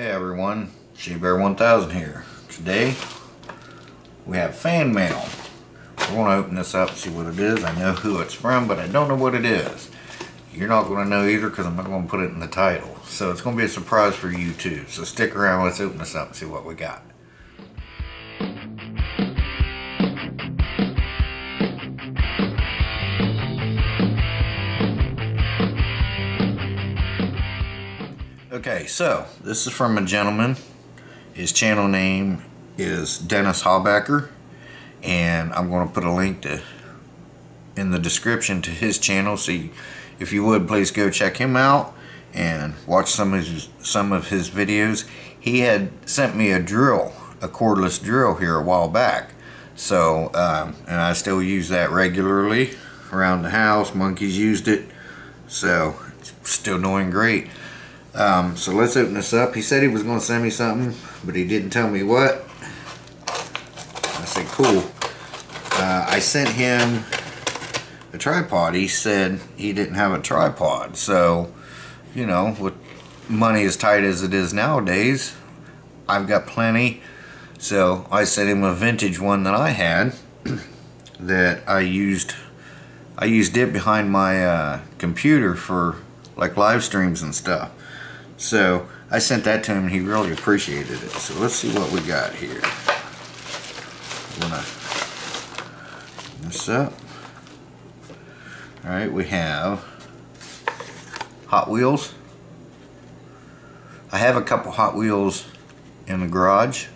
Hey everyone, Bear 1000 here. Today we have fan mail. I want to open this up and see what it is. I know who it's from, but I don't know what it is. You're not going to know either because I'm not going to put it in the title. So it's going to be a surprise for you too. So stick around, let's open this up and see what we got. Okay, so this is from a gentleman. His channel name is Dennis Habecker, and I'm going to put a link to in the description to his channel. So, you, if you would, please go check him out and watch some of his, some of his videos. He had sent me a drill, a cordless drill here a while back. So, um, and I still use that regularly around the house. Monkeys used it, so it's still doing great. Um, so let's open this up. He said he was going to send me something, but he didn't tell me what. I said, cool. Uh, I sent him a tripod. He said he didn't have a tripod. So, you know, with money as tight as it is nowadays, I've got plenty. So I sent him a vintage one that I had that I used. I used it behind my uh, computer for like live streams and stuff. So I sent that to him and he really appreciated it. So let's see what we got here. I'm gonna this up. Alright, we have Hot Wheels. I have a couple Hot Wheels in the garage.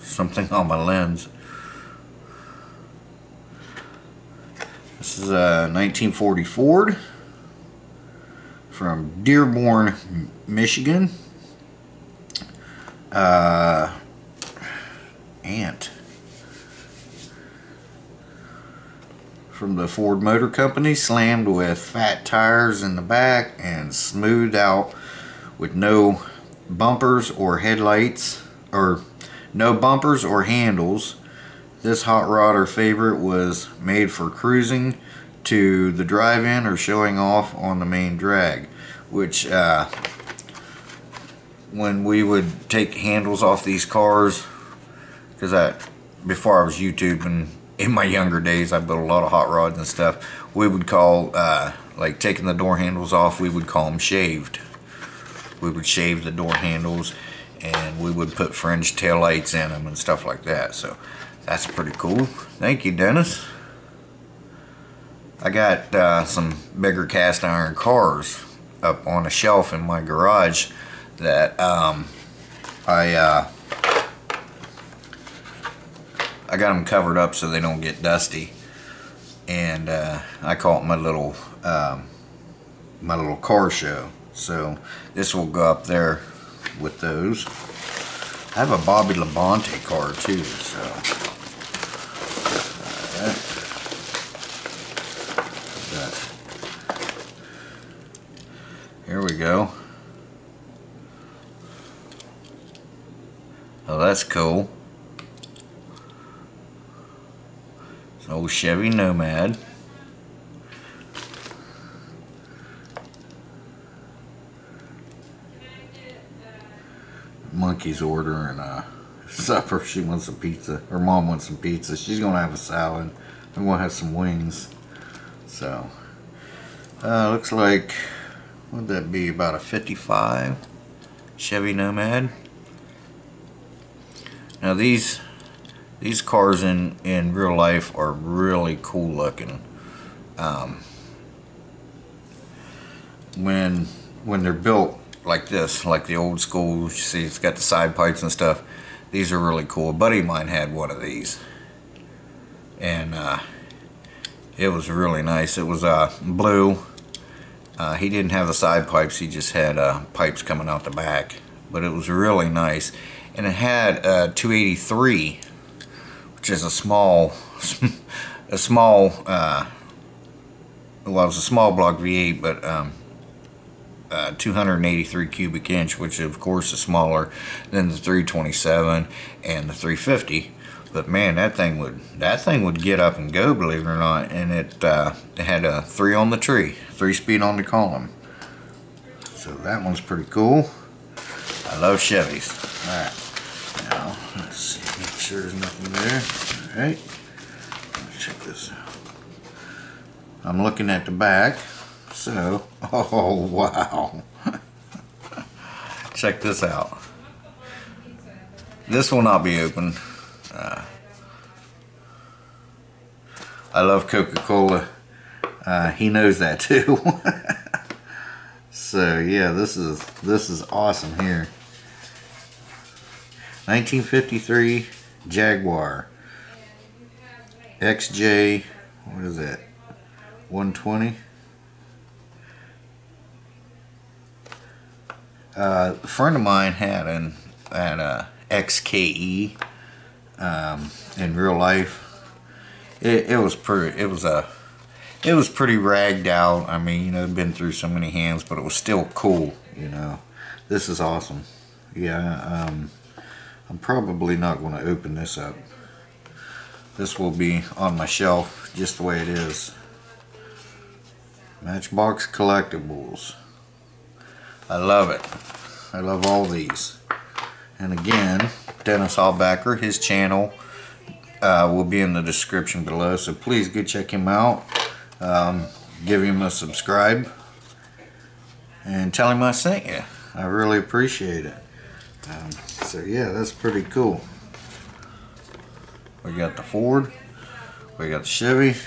Something on my lens. This is a 1940 Ford from Dearborn, Michigan. Uh, Ant. From the Ford Motor Company, slammed with fat tires in the back and smoothed out with no bumpers or headlights, or no bumpers or handles. This hot rod or favorite was made for cruising to the drive-in or showing off on the main drag which uh, when we would take handles off these cars because I before I was YouTubing in my younger days I built a lot of hot rods and stuff we would call uh, like taking the door handles off we would call them shaved. We would shave the door handles and we would put fringe tail lights in them and stuff like that so that's pretty cool. Thank you Dennis. I got uh, some bigger cast iron cars up on a shelf in my garage that um, I uh, I got them covered up so they don't get dusty. And uh, I call it my little um, my little car show. So this will go up there with those. I have a Bobby Labonte car too so Here we go. Oh, that's cool. It's an old Chevy Nomad. Monkey's ordering uh, supper. She wants some pizza. Her mom wants some pizza. She's going to have a salad. I'm going to have some wings. So, uh, looks like would that be about a 55 Chevy Nomad? Now these these cars in in real life are really cool looking. Um, when when they're built like this like the old school you see it's got the side pipes and stuff these are really cool. A buddy of mine had one of these. And uh, it was really nice. It was uh, blue uh, he didn't have the side pipes, he just had uh, pipes coming out the back. But it was really nice. And it had a 283, which is a small, a small, uh, well it was a small block V8, but um, uh, 283 cubic inch, which of course is smaller than the 327 and the 350 but man that thing would that thing would get up and go believe it or not and it, uh, had a three on the tree three speed on the column so that one's pretty cool. I love Chevys. Alright. Now, let's see. Make sure there's nothing there. Alright. Check this out. I'm looking at the back. So, oh wow. Check this out. This will not be open. Uh, I love Coca-Cola. Uh, he knows that too. so yeah, this is this is awesome here. 1953 Jaguar XJ. What is that? 120. Uh, a friend of mine had an had a XKE um, in real life. It, it was pretty. It was a. It was pretty ragged out. I mean, you know, been through so many hands, but it was still cool. You know, this is awesome. Yeah, um, I'm probably not going to open this up. This will be on my shelf just the way it is. Matchbox Collectibles. I love it. I love all these. And again, Dennis Habecker, his channel uh, will be in the description below. So please go check him out. Um, give him a subscribe. And tell him I sent you. I really appreciate it. Um, so yeah, that's pretty cool. We got the Ford. We got the Chevy.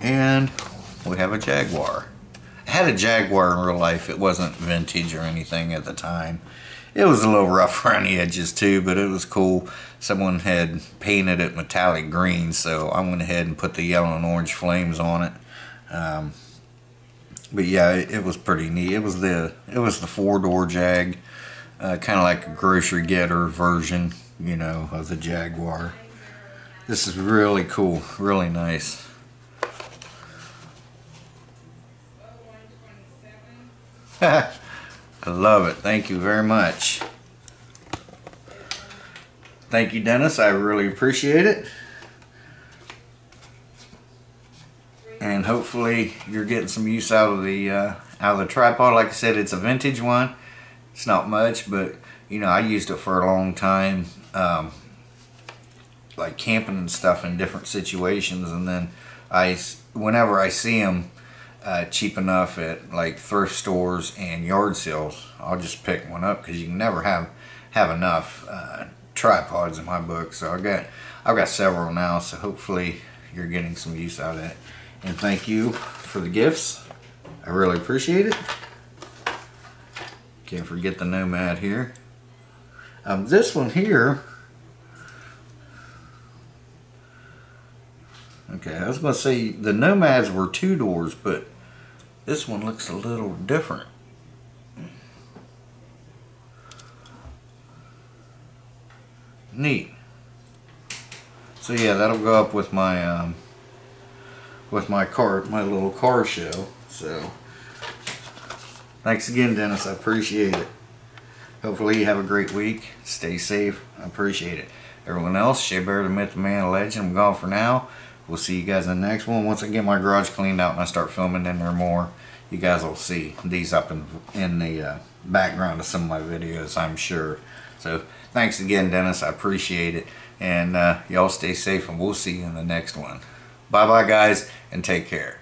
And we have a Jaguar. I had a Jaguar in real life. It wasn't vintage or anything at the time. It was a little rough around the edges too, but it was cool. Someone had painted it metallic green, so I went ahead and put the yellow and orange flames on it. Um, but yeah, it, it, was pretty neat. It was the it was the four door Jag, uh, kind of like a grocery getter version, you know, of the Jaguar. This is really cool, really nice. I love it. Thank you very much. Thank you, Dennis. I really appreciate it. And hopefully you're getting some use out of the uh, out of the tripod. Like I said, it's a vintage one. It's not much, but you know I used it for a long time, um, like camping and stuff in different situations. And then I, whenever I see them, uh, cheap enough at like thrift stores and yard sales, I'll just pick one up because you can never have have enough uh, tripods in my book. So I got I've got several now. So hopefully you're getting some use out of it. And thank you for the gifts. I really appreciate it. Can't forget the Nomad here. Um, this one here. Okay, I was going to say the Nomads were two doors, but this one looks a little different. Neat. So yeah, that'll go up with my um, with my car, my little car show. So thanks again, Dennis. I appreciate it. Hopefully you have a great week. Stay safe. I appreciate it. Everyone else, Shabear, the Myth, the Man, Legend. I'm gone for now. We'll see you guys in the next one. Once I get my garage cleaned out and I start filming in there more, you guys will see these up in, in the uh, background of some of my videos, I'm sure. So thanks again, Dennis. I appreciate it. And uh, y'all stay safe and we'll see you in the next one. Bye-bye, guys, and take care.